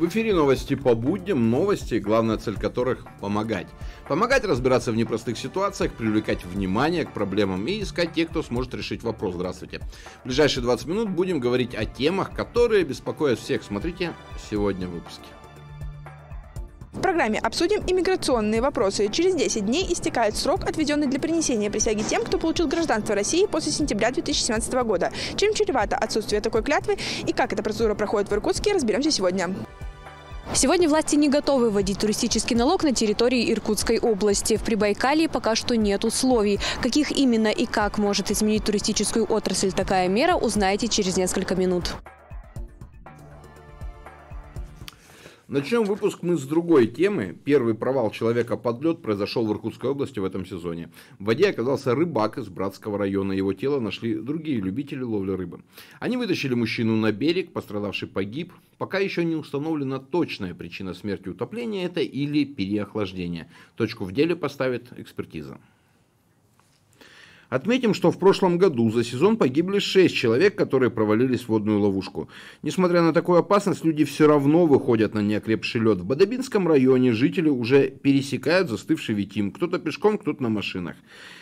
В эфире новости по будням, новости, главная цель которых – помогать. Помогать разбираться в непростых ситуациях, привлекать внимание к проблемам и искать тех, кто сможет решить вопрос. Здравствуйте. В ближайшие 20 минут будем говорить о темах, которые беспокоят всех. Смотрите сегодня в выпуске. В программе обсудим иммиграционные вопросы. Через 10 дней истекает срок, отведенный для принесения присяги тем, кто получил гражданство России после сентября 2017 года. Чем чревато отсутствие такой клятвы и как эта процедура проходит в Иркутске, разберемся сегодня. Сегодня власти не готовы вводить туристический налог на территории Иркутской области. В Прибайкалии пока что нет условий. Каких именно и как может изменить туристическую отрасль такая мера, узнаете через несколько минут. Начнем выпуск мы с другой темы. Первый провал человека под лед произошел в Иркутской области в этом сезоне. В воде оказался рыбак из Братского района. Его тело нашли другие любители ловли рыбы. Они вытащили мужчину на берег, пострадавший погиб. Пока еще не установлена точная причина смерти утопления это или переохлаждение. Точку в деле поставит экспертиза. Отметим, что в прошлом году за сезон погибли 6 человек, которые провалились в водную ловушку. Несмотря на такую опасность, люди все равно выходят на неокрепший лед. В Бадабинском районе жители уже пересекают застывший Витим. Кто-то пешком, кто-то на машинах.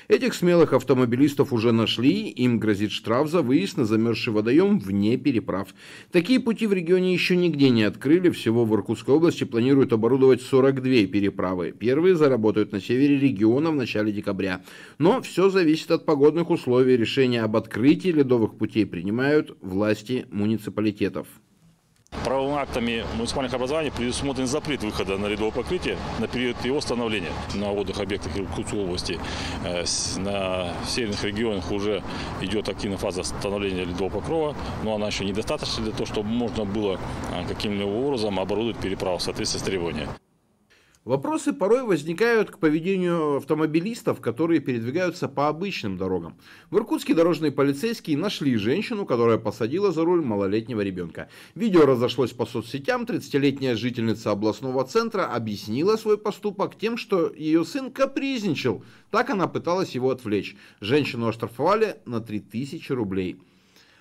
Этих смелых автомобилистов уже нашли, им грозит штраф за выезд на замерзший водоем вне переправ. Такие пути в регионе еще нигде не открыли, всего в Иркутской области планируют оборудовать 42 переправы. Первые заработают на севере региона в начале декабря. Но все зависит от погодных условий. Решение об открытии ледовых путей принимают власти муниципалитетов. Правовыми актами муниципальных образований предусмотрен запрет выхода на ледовое покрытие на период его становления на водных объектах Иркутской области. Э, на северных регионах уже идет активная фаза становления ледового покрова, но она еще недостаточна для того, чтобы можно было э, каким-либо образом оборудовать переправу в соответствии с требованиями. Вопросы порой возникают к поведению автомобилистов, которые передвигаются по обычным дорогам. В Иркутске дорожные полицейские нашли женщину, которая посадила за руль малолетнего ребенка. Видео разошлось по соцсетям. 30-летняя жительница областного центра объяснила свой поступок тем, что ее сын капризничал. Так она пыталась его отвлечь. Женщину оштрафовали на 3000 рублей.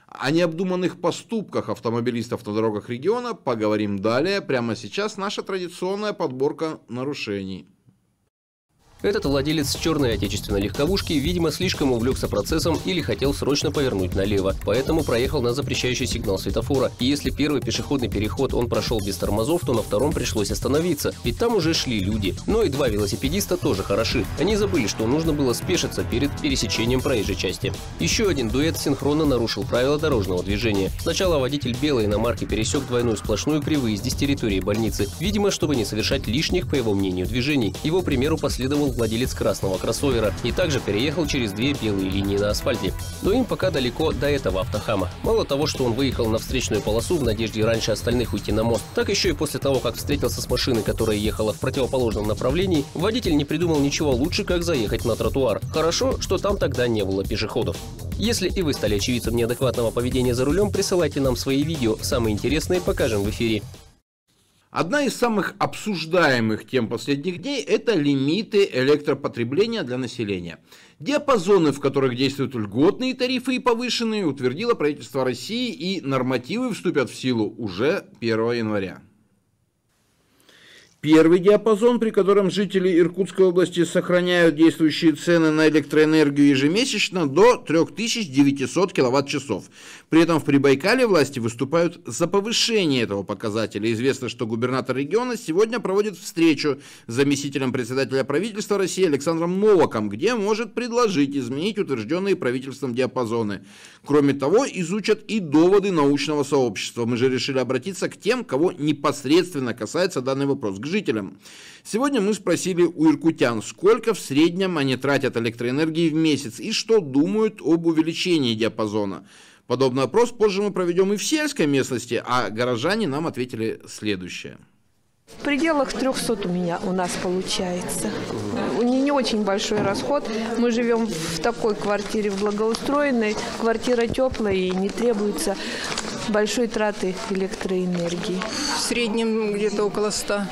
О необдуманных поступках автомобилистов на дорогах региона поговорим далее. Прямо сейчас наша традиционная подборка нарушений. Этот владелец черной отечественной легковушки, видимо, слишком увлекся процессом или хотел срочно повернуть налево, поэтому проехал на запрещающий сигнал светофора. И если первый пешеходный переход он прошел без тормозов, то на втором пришлось остановиться, ведь там уже шли люди. Но и два велосипедиста тоже хороши. Они забыли, что нужно было спешиться перед пересечением проезжей части. Еще один дуэт синхронно нарушил правила дорожного движения. Сначала водитель белой иномарки пересек двойную сплошную при выезде с территории больницы, видимо, чтобы не совершать лишних, по его мнению, движений. Его примеру последовал был владелец красного кроссовера и также переехал через две белые линии на асфальте. Но им пока далеко до этого автохама. Мало того, что он выехал на встречную полосу в надежде раньше остальных уйти на мост, так еще и после того, как встретился с машиной, которая ехала в противоположном направлении, водитель не придумал ничего лучше, как заехать на тротуар. Хорошо, что там тогда не было пешеходов. Если и вы стали очевидцем неадекватного поведения за рулем, присылайте нам свои видео, самые интересные покажем в эфире. Одна из самых обсуждаемых тем последних дней – это лимиты электропотребления для населения. Диапазоны, в которых действуют льготные тарифы и повышенные, утвердило правительство России, и нормативы вступят в силу уже 1 января. Первый диапазон, при котором жители Иркутской области сохраняют действующие цены на электроэнергию ежемесячно до 3900 кВт-часов. При этом в Прибайкале власти выступают за повышение этого показателя. Известно, что губернатор региона сегодня проводит встречу с заместителем председателя правительства России Александром Новаком, где может предложить изменить утвержденные правительством диапазоны. Кроме того, изучат и доводы научного сообщества. Мы же решили обратиться к тем, кого непосредственно касается данный вопрос, к жителям. Сегодня мы спросили у иркутян, сколько в среднем они тратят электроэнергии в месяц и что думают об увеличении диапазона. Подобный опрос позже мы проведем и в сельской местности, а горожане нам ответили следующее. В пределах 300 у меня у нас получается. У нее не очень большой расход. Мы живем в такой квартире, в благоустроенной. Квартира теплая и не требуется большой траты электроэнергии. В среднем где-то около 100.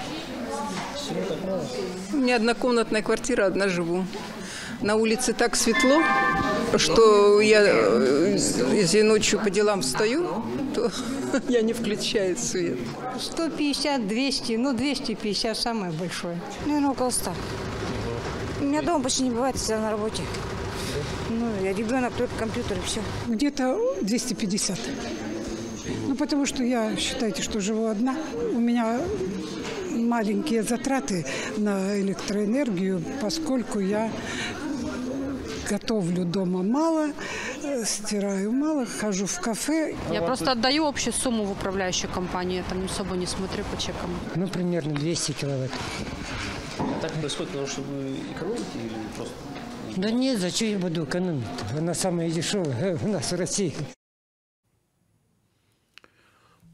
У меня однокомнатная квартира, одна живу. На улице так светло, что я, э, если ночью по делам встаю, то я не включаю свет. 150, 200, ну 250 самое большое. Наверное, около 100. У меня дома почти не бывает, всегда на работе. Ну, я ребенок, только компьютер и все. Где-то 250. Ну, потому что я, считайте, что живу одна. У меня маленькие затраты на электроэнергию, поскольку я готовлю дома мало, стираю мало, хожу в кафе. Я просто отдаю общую сумму в управляющую компанию, я там особо не смотрю по чекам. Ну, примерно 200 киловатт. А так происходит, потому что вы экономите или просто? Да нет, зачем я буду экономить? Она самая дешевая у нас в России.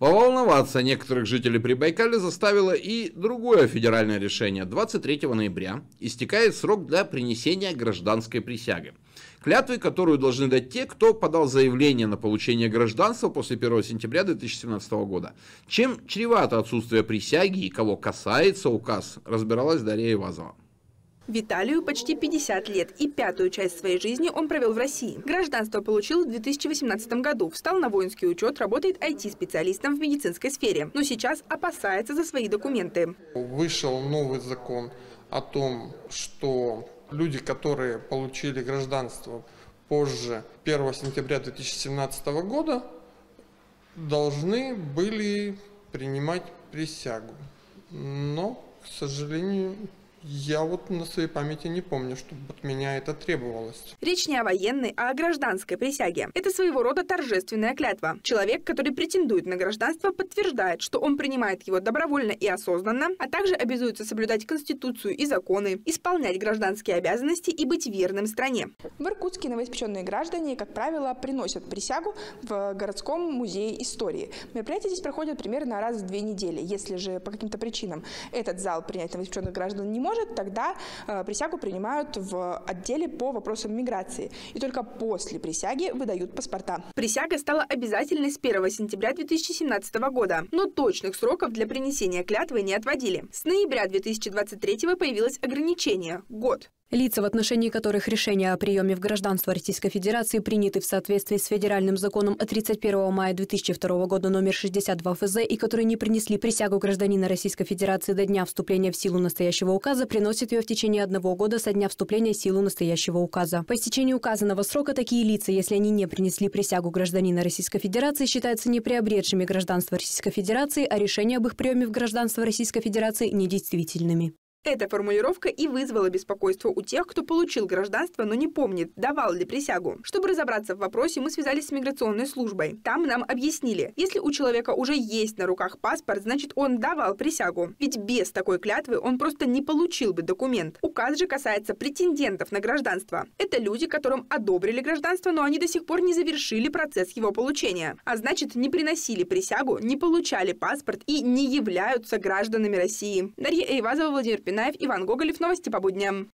Поволноваться некоторых жителей Прибайкаля заставило и другое федеральное решение. 23 ноября истекает срок для принесения гражданской присяги. Клятвы, которую должны дать те, кто подал заявление на получение гражданства после 1 сентября 2017 года. Чем чревато отсутствие присяги и кого касается указ, разбиралась Дарья Ивазова. Виталию почти 50 лет, и пятую часть своей жизни он провел в России. Гражданство получил в 2018 году, встал на воинский учет, работает IT-специалистом в медицинской сфере, но сейчас опасается за свои документы. Вышел новый закон о том, что люди, которые получили гражданство позже 1 сентября 2017 года, должны были принимать присягу. Но, к сожалению, я вот на своей памяти не помню, чтобы от меня это требовалось. Речь не о военной, а о гражданской присяге. Это своего рода торжественная клятва. Человек, который претендует на гражданство, подтверждает, что он принимает его добровольно и осознанно, а также обязуется соблюдать Конституцию и законы, исполнять гражданские обязанности и быть верным стране. В Иркутске новоиспеченные граждане, как правило, приносят присягу в городском музее истории. Мероприятия здесь проходят примерно раз в две недели. Если же по каким-то причинам этот зал принять новоиспеченных граждан не может, может, тогда э, присягу принимают в отделе по вопросам миграции. И только после присяги выдают паспорта. Присяга стала обязательной с 1 сентября 2017 года, но точных сроков для принесения клятвы не отводили. С ноября 2023 появилось ограничение – год. Лица, в отношении которых решения о приеме в гражданство Российской Федерации приняты в соответствии с федеральным законом от 31 мая 2002 года номер 62 ФЗ и которые не принесли присягу гражданина Российской Федерации до дня вступления в силу настоящего указа, приносят ее в течение одного года со дня вступления в силу настоящего указа. По истечении указанного срока такие лица, если они не принесли присягу гражданина Российской Федерации, считаются не приобретшими гражданство Российской Федерации, а решения об их приеме в гражданство Российской Федерации недействительными. Эта формулировка и вызвала беспокойство у тех, кто получил гражданство, но не помнит, давал ли присягу. Чтобы разобраться в вопросе, мы связались с миграционной службой. Там нам объяснили, если у человека уже есть на руках паспорт, значит он давал присягу. Ведь без такой клятвы он просто не получил бы документ. Указ же касается претендентов на гражданство. Это люди, которым одобрили гражданство, но они до сих пор не завершили процесс его получения. А значит, не приносили присягу, не получали паспорт и не являются гражданами России. Дарья Эйвазова, Владимир Пинаев, Иван Гоголев. Новости по будням.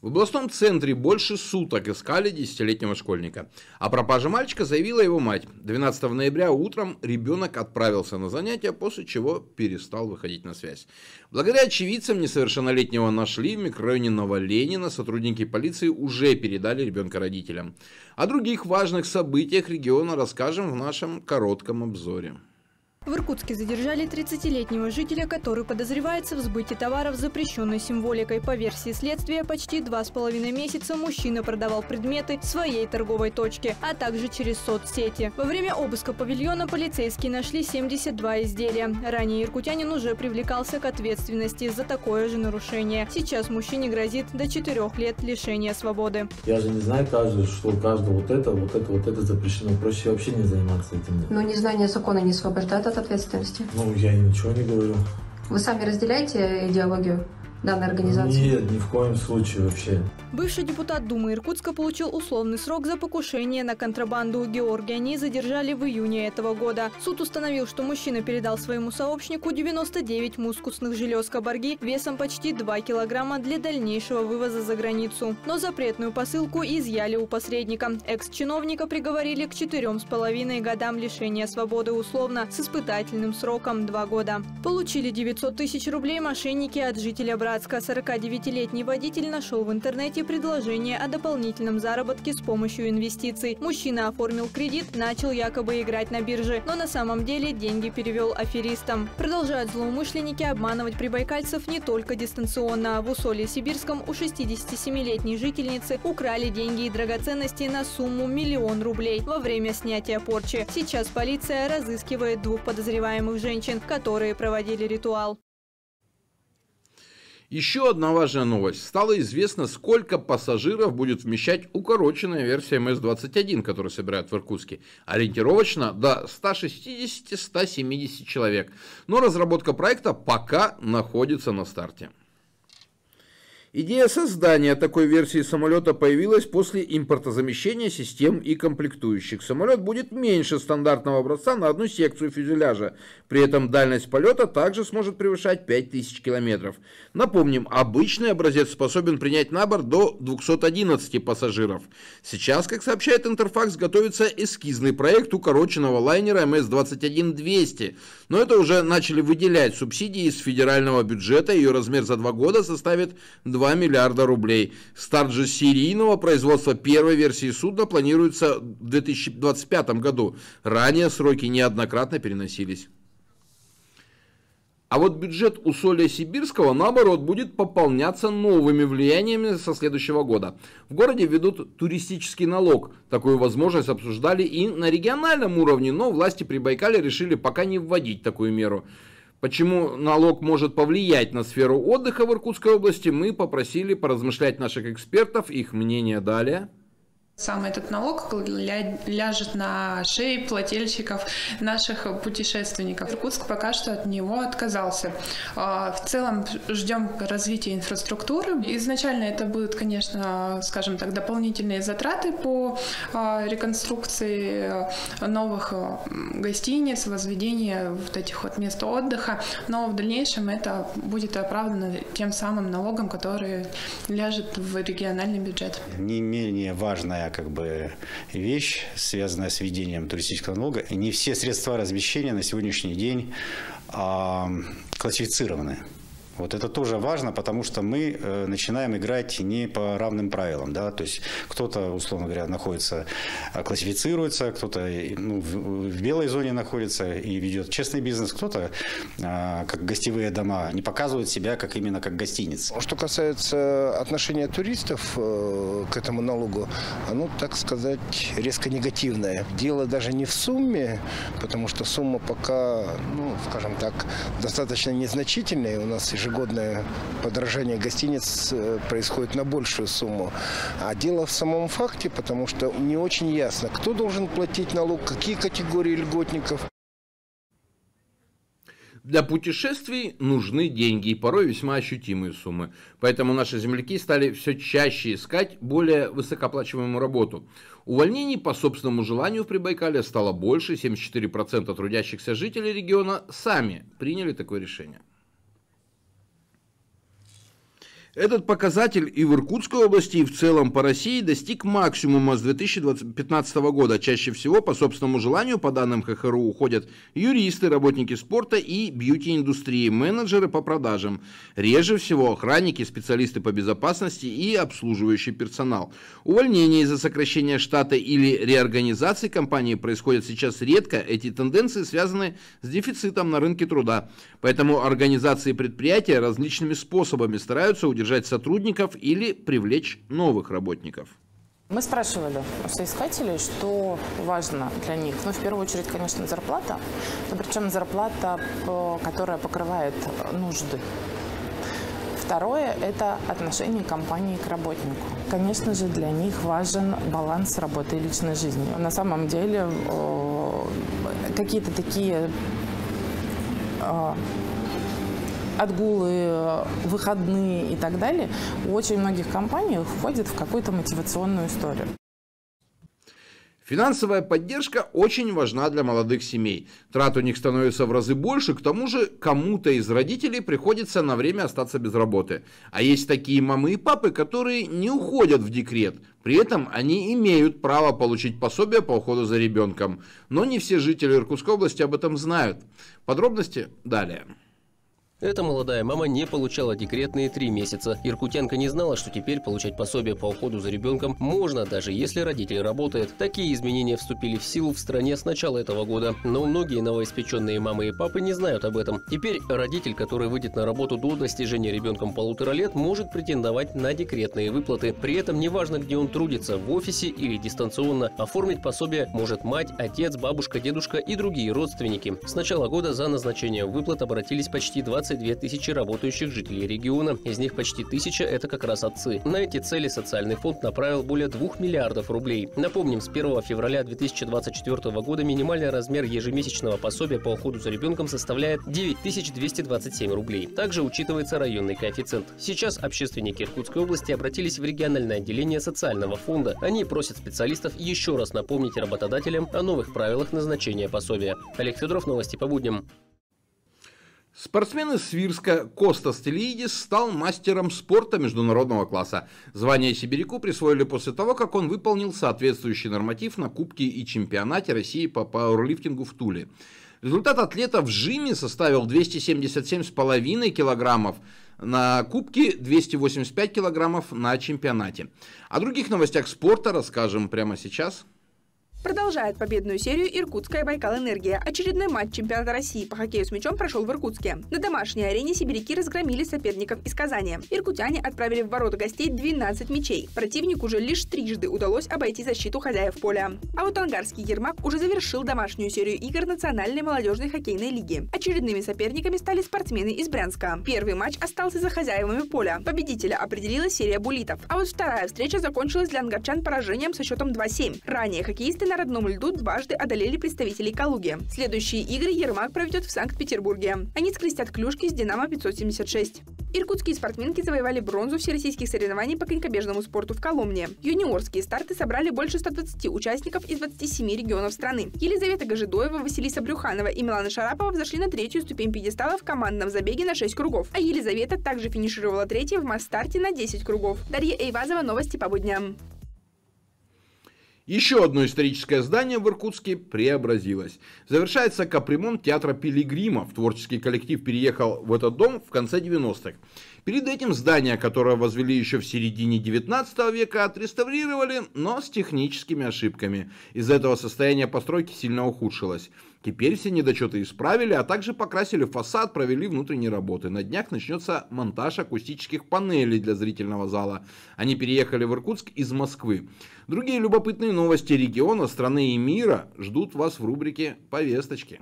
В областном центре больше суток искали десятилетнего школьника. О пропаже мальчика заявила его мать. 12 ноября утром ребенок отправился на занятия, после чего перестал выходить на связь. Благодаря очевидцам несовершеннолетнего нашли в микрорайоне Новоленина. Сотрудники полиции уже передали ребенка родителям. О других важных событиях региона расскажем в нашем коротком обзоре. В Иркутске задержали 30-летнего жителя, который подозревается в сбытии товаров с запрещенной символикой. По версии следствия, почти два с половиной месяца мужчина продавал предметы своей торговой точке, а также через соцсети. Во время обыска павильона полицейские нашли 72 изделия. Ранее иркутянин уже привлекался к ответственности за такое же нарушение. Сейчас мужчине грозит до 4 лет лишения свободы. Я же не знаю каждый, что каждый вот это, вот это, вот это запрещено. Проще вообще не заниматься этим. Но незнание закона не освобождает от ответственности? Ну, я ничего не говорю. Вы сами разделяете идеологию? Данной организации? Нет, ни в коем случае вообще. Бывший депутат Думы Иркутска получил условный срок за покушение на контрабанду. Георгия они задержали в июне этого года. Суд установил, что мужчина передал своему сообщнику 99 мускусных желез кабарги весом почти 2 килограмма для дальнейшего вывоза за границу. Но запретную посылку изъяли у посредника. Экс-чиновника приговорили к четырем с половиной годам лишения свободы условно с испытательным сроком 2 года. Получили 900 тысяч рублей мошенники от жителя Братска 49-летний водитель нашел в интернете предложение о дополнительном заработке с помощью инвестиций. Мужчина оформил кредит, начал якобы играть на бирже, но на самом деле деньги перевел аферистам. Продолжают злоумышленники обманывать прибайкальцев не только дистанционно. В Усолье-Сибирском у 67-летней жительницы украли деньги и драгоценности на сумму миллион рублей во время снятия порчи. Сейчас полиция разыскивает двух подозреваемых женщин, которые проводили ритуал. Еще одна важная новость. Стало известно, сколько пассажиров будет вмещать укороченная версия МС-21, которую собирают в Иркутске. Ориентировочно до 160-170 человек. Но разработка проекта пока находится на старте. Идея создания такой версии самолета появилась после импортозамещения систем и комплектующих. Самолет будет меньше стандартного образца на одну секцию фюзеляжа. При этом дальность полета также сможет превышать 5000 километров. Напомним, обычный образец способен принять на борт до 211 пассажиров. Сейчас, как сообщает Интерфакс, готовится эскизный проект укороченного лайнера МС-21-200. Но это уже начали выделять субсидии из федерального бюджета. Ее размер за два года составит 2 миллиарда рублей. Старт же серийного производства первой версии судна планируется в 2025 году. Ранее сроки неоднократно переносились. А вот бюджет Усолья Сибирского, наоборот, будет пополняться новыми влияниями со следующего года. В городе ведут туристический налог. Такую возможность обсуждали и на региональном уровне, но власти Прибайкаля решили пока не вводить такую меру. Почему ляг может повлиять на сферу отдыха в Иркутской области, мы попросили поразмышлять наших экспертов, их мнение далее. Сам этот налог ляжет на шеи плательщиков, наших путешественников. Иркутск пока что от него отказался. А, в целом ждем развития инфраструктуры. Изначально это будут, конечно, скажем так, дополнительные затраты по а, реконструкции новых гостиниц, возведения вот этих вот мест отдыха, но в дальнейшем это будет оправдано тем самым налогом, который ляжет в региональный бюджет. Не менее важная как бы вещь, связанная с введением туристического налога. И не все средства размещения на сегодняшний день а, классифицированы. Вот это тоже важно, потому что мы э, начинаем играть не по равным правилам. Да? То есть кто-то, условно говоря, находится, э, классифицируется, кто-то ну, в, белой зоне находится и ведет честный бизнес, кто-то, э, как гостевые дома, не показывает себя как именно как гостиница. Что касается отношения туристов э, к этому налогу, оно, так сказать, резко негативное. Дело даже не в сумме, потому что сумма пока, ну, скажем так, достаточно незначительная. У нас ежегодно ежегодное подорожание гостиниц э, происходит на большую сумму. А дело в самом факте, потому что не очень ясно, кто должен платить налог, какие категории льготников. Для путешествий нужны деньги и порой весьма ощутимые суммы. Поэтому наши земляки стали все чаще искать более высокооплачиваемую работу. Увольнений по собственному желанию в Прибайкале стало больше. 74% трудящихся жителей региона сами приняли такое решение. Этот показатель и в Иркутской области, и в целом по России достиг максимума с 2015 года. Чаще всего по собственному желанию, по данным ХХРУ, уходят юристы, работники спорта и бьюти-индустрии, менеджеры по продажам. Реже всего охранники, специалисты по безопасности и обслуживающий персонал. Увольнения из-за сокращения штата или реорганизации компании происходят сейчас редко. Эти тенденции связаны с дефицитом на рынке труда. Поэтому организации предприятия различными способами стараются удержать удержать сотрудников или привлечь новых работников? Мы спрашивали у соискателей, что важно для них. Ну, в первую очередь, конечно, зарплата, но причем зарплата, которая покрывает нужды. Второе – это отношение компании к работнику. Конечно же, для них важен баланс работы и личной жизни. На самом деле, какие-то такие отгулы, выходные и так далее, у очень многих компаний входит в какую-то мотивационную историю. Финансовая поддержка очень важна для молодых семей. Трат у них становится в разы больше, к тому же кому-то из родителей приходится на время остаться без работы. А есть такие мамы и папы, которые не уходят в декрет. При этом они имеют право получить пособие по уходу за ребенком. Но не все жители Иркутской области об этом знают. Подробности далее. Эта молодая мама не получала декретные три месяца. Иркутянка не знала, что теперь получать пособие по уходу за ребенком можно, даже если родитель работает. Такие изменения вступили в силу в стране с начала этого года. Но многие новоиспеченные мамы и папы не знают об этом. Теперь родитель, который выйдет на работу до достижения ребенком полутора лет, может претендовать на декретные выплаты. При этом неважно, где он трудится, в офисе или дистанционно, оформить пособие может мать, отец, бабушка, дедушка и другие родственники. С начала года за назначением выплат обратились почти 20 22 тысячи работающих жителей региона. Из них почти тысяча – это как раз отцы. На эти цели социальный фонд направил более 2 миллиардов рублей. Напомним, с 1 февраля 2024 года минимальный размер ежемесячного пособия по уходу за ребенком составляет 9227 рублей. Также учитывается районный коэффициент. Сейчас общественники Иркутской области обратились в региональное отделение социального фонда. Они просят специалистов еще раз напомнить работодателям о новых правилах назначения пособия. Олег Федоров, новости по будням. Спортсмен из Свирска Костас Телиидис стал мастером спорта международного класса. Звание Сибиряку присвоили после того, как он выполнил соответствующий норматив на Кубке и чемпионате России по пауэрлифтингу в Туле. Результат атлета в жиме составил 277,5 килограммов, на Кубке 285 килограммов на чемпионате. О других новостях спорта расскажем прямо сейчас. Продолжает победную серию Иркутская Байкал-Энергия. Очередной матч чемпионата России по хоккею с мячом прошел в Иркутске. На домашней арене сибиряки разгромили соперников из Казани. Иркутяне отправили в ворота гостей 12 мячей. Противнику уже лишь трижды удалось обойти защиту хозяев поля. А вот ангарский Ермак уже завершил домашнюю серию игр Национальной молодежной хоккейной лиги. Очередными соперниками стали спортсмены из Брянска. Первый матч остался за хозяевами поля. Победителя определила серия булитов. А вот вторая встреча закончилась для ангарчан поражением со счетом 2-7. Ранее хоккеисты на родном льду дважды одолели представителей Калуги. Следующие игры Ермак проведет в Санкт-Петербурге. Они скрестят клюшки с «Динамо-576». Иркутские спортсменки завоевали бронзу всероссийских соревнований по конькобежному спорту в Коломне. Юниорские старты собрали больше 120 участников из 27 регионов страны. Елизавета Гажидоева, Василиса Брюханова и Милана Шарапова взошли на третью ступень пьедестала в командном забеге на 6 кругов. А Елизавета также финишировала третьей в масс-старте на 10 кругов. Дарья Эйвазова, новости по будням. Еще одно историческое здание в Иркутске преобразилось. Завершается капремонт театра Пилигримов. Творческий коллектив переехал в этот дом в конце 90-х. Перед этим здание, которое возвели еще в середине 19 века, отреставрировали, но с техническими ошибками. Из-за этого состояние постройки сильно ухудшилось. Теперь все недочеты исправили, а также покрасили фасад, провели внутренние работы. На днях начнется монтаж акустических панелей для зрительного зала. Они переехали в Иркутск из Москвы. Другие любопытные новости региона, страны и мира ждут вас в рубрике «Повесточки».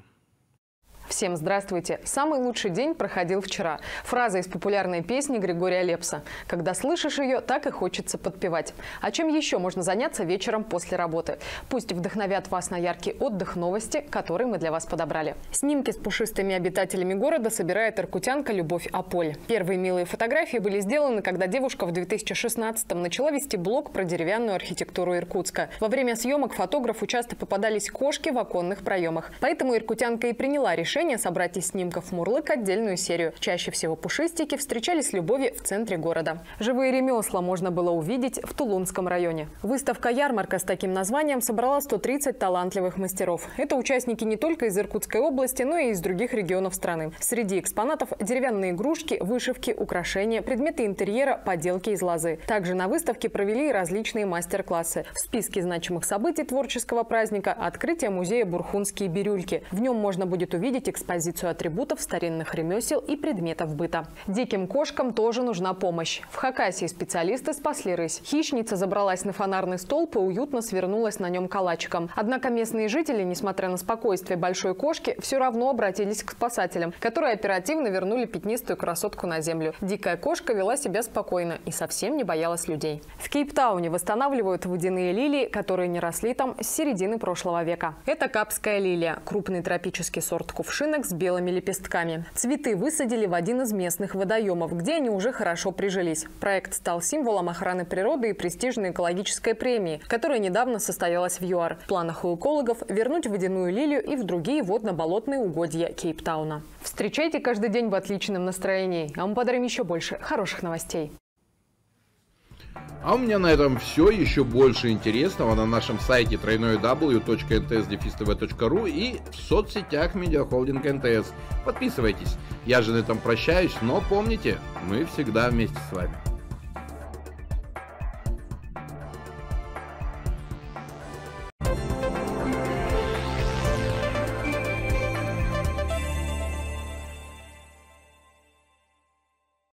Всем здравствуйте! Самый лучший день проходил вчера. Фраза из популярной песни Григория Лепса. Когда слышишь ее, так и хочется подпевать. А чем еще можно заняться вечером после работы? Пусть вдохновят вас на яркий отдых новости, которые мы для вас подобрали. Снимки с пушистыми обитателями города собирает иркутянка Любовь Аполь. Первые милые фотографии были сделаны, когда девушка в 2016-м начала вести блог про деревянную архитектуру Иркутска. Во время съемок фотографу часто попадались кошки в оконных проемах. Поэтому иркутянка и приняла решение решение собрать из снимков Мурлык отдельную серию. Чаще всего пушистики встречались любови в центре города. Живые ремесла можно было увидеть в Тулунском районе. Выставка-ярмарка с таким названием собрала 130 талантливых мастеров. Это участники не только из Иркутской области, но и из других регионов страны. Среди экспонатов деревянные игрушки, вышивки, украшения, предметы интерьера, поделки из лозы. Также на выставке провели различные мастер-классы. В списке значимых событий творческого праздника – открытие музея «Бурхунские бирюльки». В нем можно будет увидеть посетить экспозицию атрибутов старинных ремесел и предметов быта. Диким кошкам тоже нужна помощь. В Хакасии специалисты спасли рысь. Хищница забралась на фонарный столб и уютно свернулась на нем калачиком. Однако местные жители, несмотря на спокойствие большой кошки, все равно обратились к спасателям, которые оперативно вернули пятнистую красотку на землю. Дикая кошка вела себя спокойно и совсем не боялась людей. В Кейптауне восстанавливают водяные лилии, которые не росли там с середины прошлого века. Это капская лилия, крупный тропический сорт кувшина кувшинок с белыми лепестками. Цветы высадили в один из местных водоемов, где они уже хорошо прижились. Проект стал символом охраны природы и престижной экологической премии, которая недавно состоялась в ЮАР. В планах у экологов вернуть водяную лилию и в другие водно-болотные угодья Кейптауна. Встречайте каждый день в отличном настроении, а мы подарим еще больше хороших новостей. А у меня на этом все. Еще больше интересного на нашем сайте www.ntsdefistv.ru и в соцсетях Медиахолдинг НТС. Подписывайтесь. Я же на этом прощаюсь, но помните, мы всегда вместе с вами.